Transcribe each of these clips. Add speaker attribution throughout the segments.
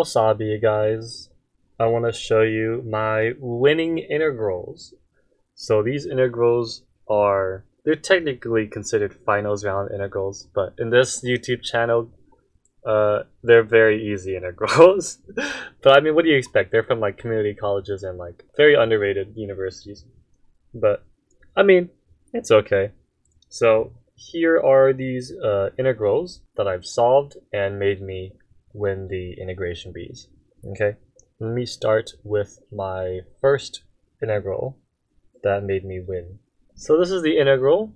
Speaker 1: Wasabi guys, I want to show you my winning integrals. So these integrals are, they're technically considered finals round integrals, but in this YouTube channel, uh, they're very easy integrals. but I mean, what do you expect? They're from like community colleges and like very underrated universities. But I mean, it's okay. So here are these uh, integrals that I've solved and made me win the integration bees. Okay, let me start with my first integral that made me win. So this is the integral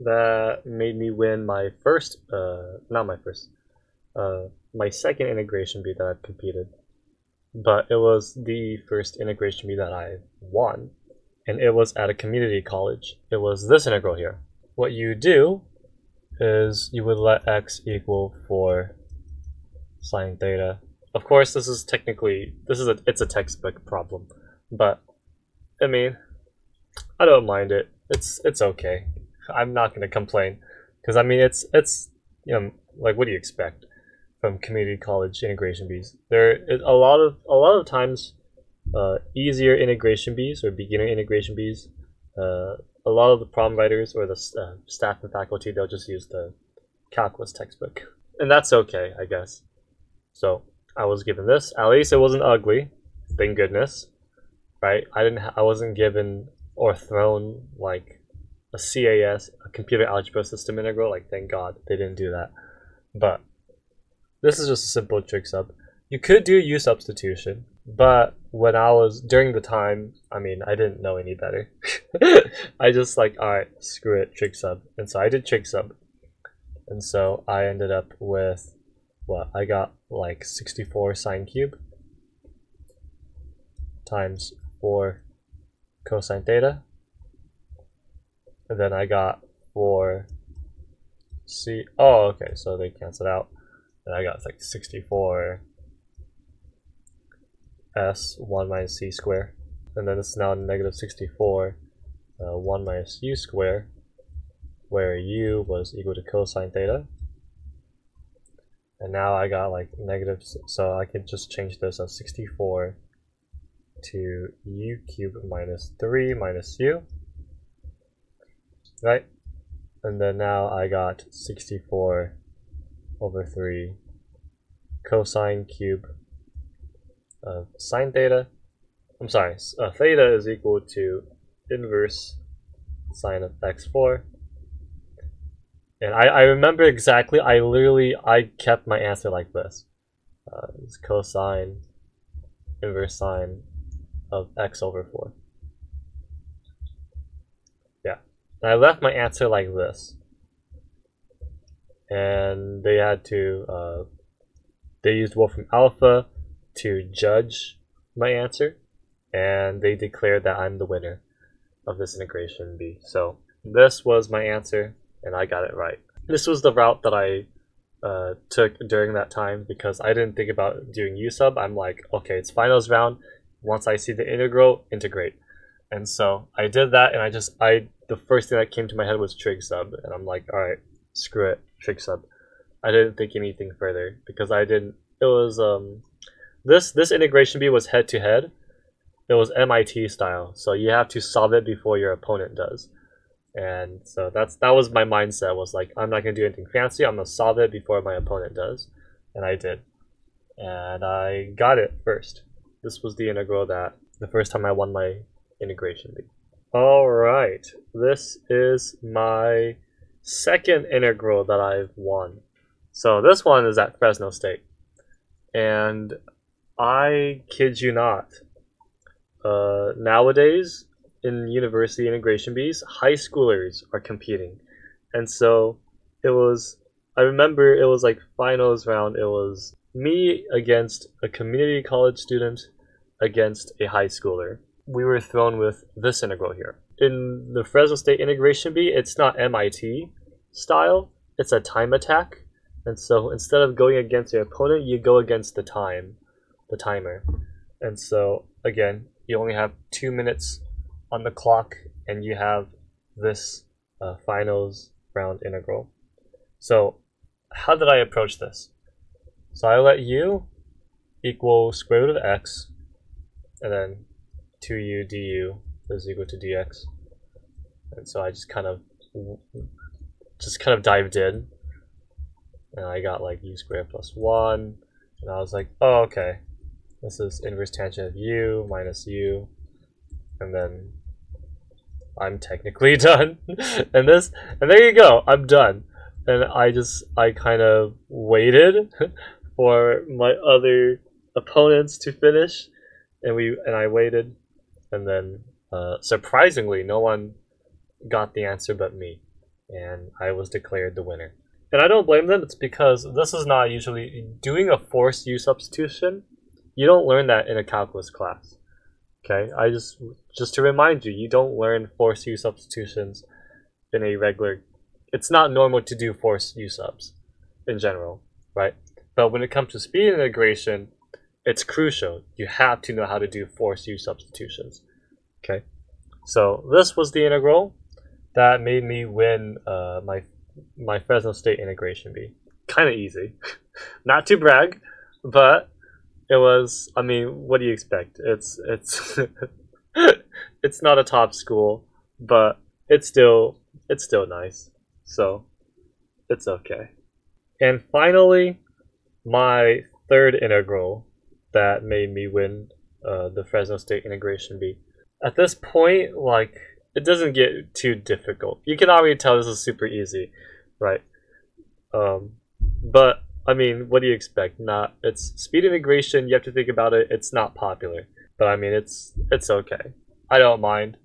Speaker 1: that made me win my first, uh, not my first, uh, my second integration bee that I've competed. But it was the first integration bee that I won, and it was at a community college. It was this integral here. What you do is you would let x equal 4 sine theta. Of course, this is technically this is a it's a textbook problem, but I mean, I don't mind it. It's it's okay. I'm not gonna complain because I mean it's it's you know like what do you expect from community college integration bees? There a lot of a lot of times uh, easier integration bees or beginner integration bees. Uh, a lot of the problem writers or the uh, staff and faculty they'll just use the calculus textbook, and that's okay, I guess. So I was given this. At least it wasn't ugly, thank goodness. Right? I didn't. I wasn't given or thrown like a CAS, a computer algebra system integral. Like thank God they didn't do that. But this is just a simple trig sub. You could do u substitution, but when I was during the time, I mean, I didn't know any better. I just like, all right, screw it, trig sub, and so I did trig sub, and so I ended up with what I got like 64 sine cube times 4 cosine theta. And then I got 4 c. Oh, okay, so they canceled out. And I got like 64 s 1 minus c square. And then it's now negative 64 uh, 1 minus u square, where u was equal to cosine theta and now I got like negative, so I can just change this as 64 to u cubed minus 3 minus u, right? And then now I got 64 over 3 cosine cube of sine theta. I'm sorry, uh, theta is equal to inverse sine of x4 and I, I remember exactly, I literally, I kept my answer like this. Uh, it's cosine inverse sine of x over 4. Yeah. And I left my answer like this. And they had to, uh, they used Wolfram Alpha to judge my answer. And they declared that I'm the winner of this integration bee. So this was my answer and I got it right. This was the route that I uh, took during that time because I didn't think about doing U sub. I'm like, okay, it's finals round. Once I see the integral, integrate. And so I did that, and I just I the first thing that came to my head was trig sub, and I'm like, all right, screw it, trig sub. I didn't think anything further because I didn't. It was um, this this integration bee was head to head. It was MIT style, so you have to solve it before your opponent does. And so that's that was my mindset was like I'm not gonna do anything fancy. I'm gonna solve it before my opponent does, and I did, and I got it first. This was the integral that the first time I won my integration league. All right, this is my second integral that I've won. So this one is at Fresno State, and I kid you not. Uh, nowadays, in university integration bees, high schoolers are competing. And so it was, I remember it was like finals round, it was me against a community college student against a high schooler. We were thrown with this integral here. In the Fresno State integration bee, it's not MIT style, it's a time attack. And so instead of going against your opponent, you go against the time, the timer. And so again, you only have two minutes on the clock and you have this uh, finals round integral. So how did I approach this? So I let u equal square root of x, and then 2u du is equal to dx. And so I just kind of just kind of dived in, and I got like u squared plus 1, and I was like, oh, okay, this is inverse tangent of u minus u, and then I'm technically done. and this, and there you go, I'm done. And I just, I kind of waited for my other opponents to finish, and we, and I waited, and then uh, surprisingly, no one got the answer but me, and I was declared the winner. And I don't blame them. It's because this is not usually doing a forced u substitution. You don't learn that in a calculus class. Okay, I just just to remind you, you don't learn force u substitutions in a regular. It's not normal to do force u subs in general, right? But when it comes to speed integration, it's crucial. You have to know how to do force u substitutions. Okay, so this was the integral that made me win uh, my my Fresno State integration bee. Kind of easy, not to brag, but it was. I mean, what do you expect? It's it's it's not a top school, but it's still it's still nice. So it's okay. And finally, my third integral that made me win uh, the Fresno State integration bee. At this point, like it doesn't get too difficult. You can already tell this is super easy, right? Um, but I mean, what do you expect? Not it's speed integration. You have to think about it. It's not popular, but I mean, it's it's okay. I don't mind.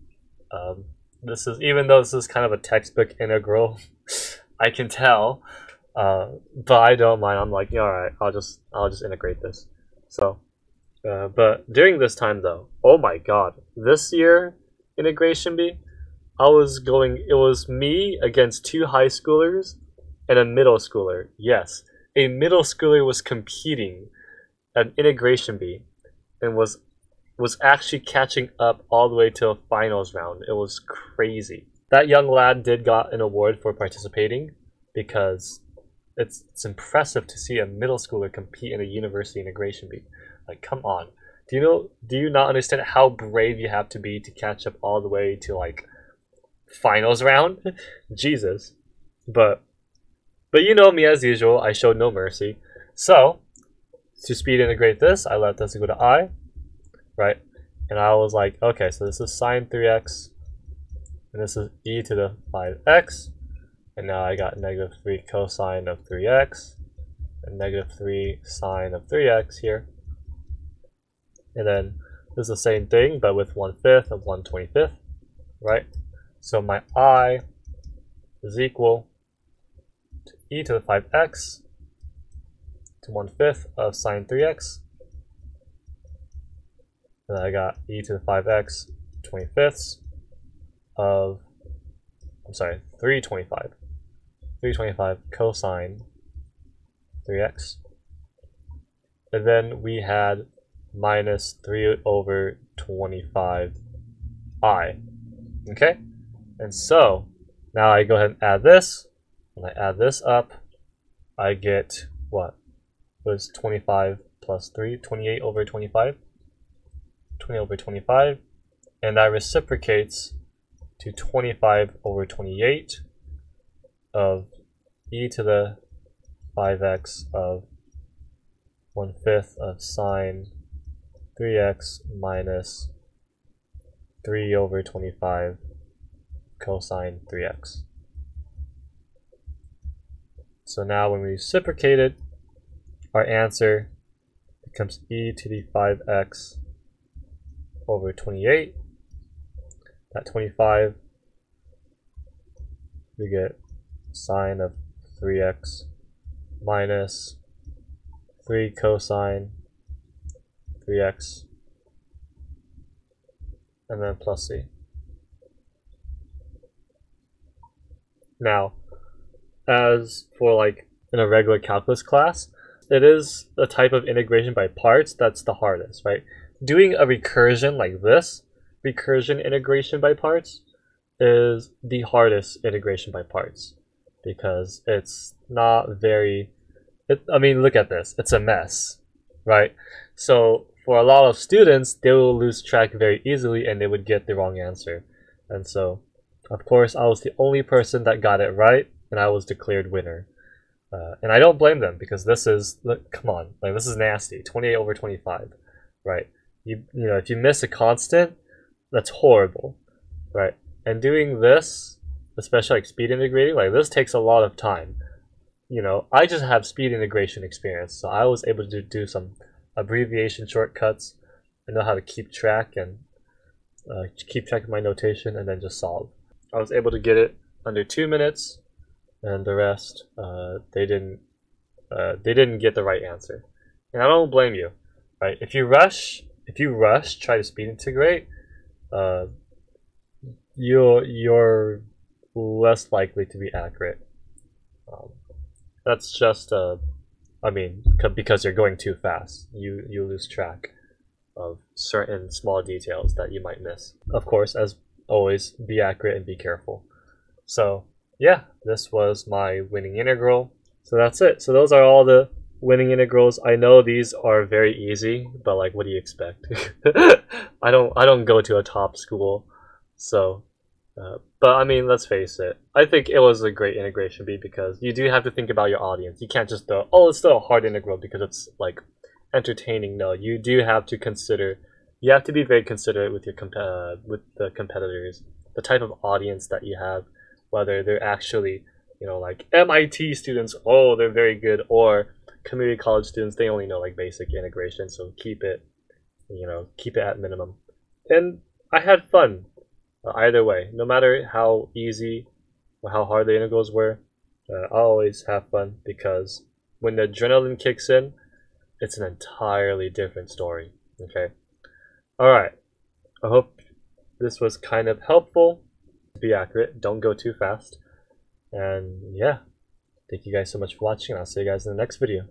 Speaker 1: Um, this is even though this is kind of a textbook integral, I can tell, uh, but I don't mind. I'm like, yeah, all right, I'll just I'll just integrate this. So, uh, but during this time though, oh my god, this year integration bee, I was going. It was me against two high schoolers and a middle schooler. Yes, a middle schooler was competing at integration bee and was was actually catching up all the way to a finals round. It was crazy. That young lad did got an award for participating because it's it's impressive to see a middle schooler compete in a university integration bee. Like, come on. Do you know do you not understand how brave you have to be to catch up all the way to like finals round? Jesus. But but you know me as usual, I showed no mercy. So, to speed integrate this, I let this equal to i, right? And I was like, okay, so this is sine 3x, and this is e to the 5x, and now I got negative 3 cosine of 3x, and negative 3 sine of 3x here. And then this is the same thing, but with 1 fifth of 1 25th, right? So my i is equal e to the 5x to 1 fifth of sine 3x. And I got e to the 5x 20 fifths of, I'm sorry, 325. 325 cosine 3x. And then we had minus 3 over 25i. Okay? And so, now I go ahead and add this. When I add this up, I get what? Was 25 plus 3, 28 over 25. 20 over 25. And that reciprocates to 25 over 28 of e to the 5x of 1 fifth of sine 3x minus 3 over 25 cosine 3x. So now when we reciprocate it, our answer becomes e to the 5x over 28. That 25, we get sine of 3x minus 3 cosine 3x and then plus c. Now, as for like in a regular calculus class, it is a type of integration by parts that's the hardest, right? Doing a recursion like this, recursion integration by parts, is the hardest integration by parts because it's not very. It, I mean, look at this. It's a mess. right? So for a lot of students, they will lose track very easily and they would get the wrong answer. And so, of course, I was the only person that got it right, and I was declared winner. Uh, and I don't blame them because this is look, come on, like this is nasty. Twenty eight over twenty five, right? You you know if you miss a constant, that's horrible, right? And doing this, especially like speed integrating, like this takes a lot of time. You know, I just have speed integration experience, so I was able to do some abbreviation shortcuts. I know how to keep track and uh, keep track of my notation and then just solve. I was able to get it under two minutes, and the rest uh, they didn't uh, they didn't get the right answer, and I don't blame you. Right? If you rush, if you rush, try to speed integrate, uh, you're you're less likely to be accurate. Um, that's just uh, I mean, because you're going too fast, you you lose track of certain small details that you might miss. Of course, as always, be accurate and be careful. So yeah, this was my winning integral. So that's it. So those are all the winning integrals. I know these are very easy, but like, what do you expect? I don't I don't go to a top school, so uh, but I mean, let's face it. I think it was a great integration bee because you do have to think about your audience. You can't just throw, oh, it's still a hard integral because it's like entertaining. No, you do have to consider. You have to be very considerate with your comp- uh, with the competitors, the type of audience that you have, whether they're actually, you know, like MIT students. Oh, they're very good, or community college students. They only know like basic integration, so keep it, you know, keep it at minimum. And I had fun either way, no matter how easy or how hard the integrals were, uh, I always have fun because when the adrenaline kicks in, it's an entirely different story. Okay. All right. I hope this was kind of helpful. Be accurate. Don't go too fast. And yeah, thank you guys so much for watching. I'll see you guys in the next video.